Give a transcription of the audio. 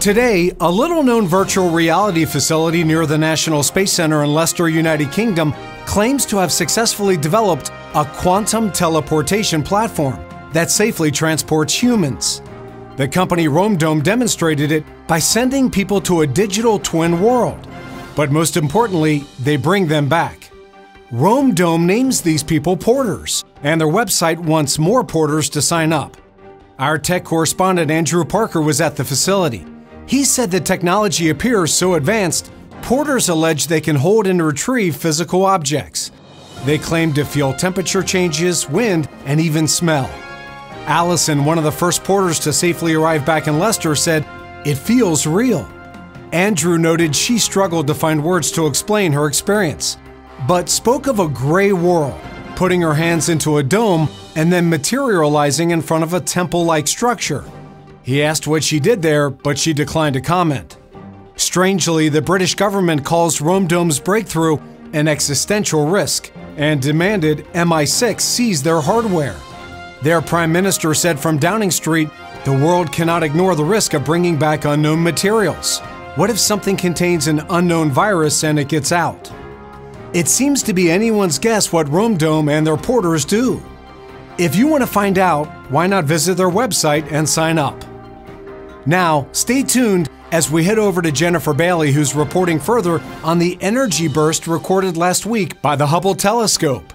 Today, a little known virtual reality facility near the National Space Center in Leicester, United Kingdom, claims to have successfully developed a quantum teleportation platform that safely transports humans. The company RoamDome demonstrated it by sending people to a digital twin world. But most importantly, they bring them back. RoamDome names these people porters, and their website wants more porters to sign up. Our tech correspondent Andrew Parker was at the facility. He said the technology appears so advanced, porters allege they can hold and retrieve physical objects. They claim to feel temperature changes, wind, and even smell. Allison, one of the first porters to safely arrive back in Leicester, said, It feels real. Andrew noted she struggled to find words to explain her experience, but spoke of a gray world, putting her hands into a dome and then materializing in front of a temple like structure. He asked what she did there, but she declined to comment. Strangely, the British government calls RoamDome's breakthrough an existential risk and demanded MI6 seize their hardware. Their prime minister said from Downing Street, the world cannot ignore the risk of bringing back unknown materials. What if something contains an unknown virus and it gets out? It seems to be anyone's guess what RoamDome and their porters do. If you want to find out, why not visit their website and sign up? Now, stay tuned as we head over to Jennifer Bailey, who's reporting further on the energy burst recorded last week by the Hubble telescope.